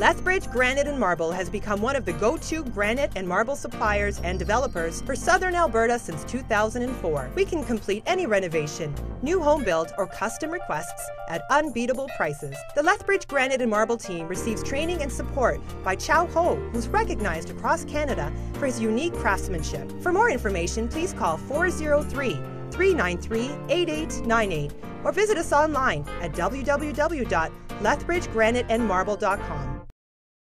Lethbridge Granite and Marble has become one of the go to granite and marble suppliers and developers for southern Alberta since 2004. We can complete any renovation, new home build, or custom requests at unbeatable prices. The Lethbridge Granite and Marble team receives training and support by Chow Ho, who's recognized across Canada for his unique craftsmanship. For more information, please call 403 393 8898 or visit us online at www.lethbridgegraniteandmarble.com.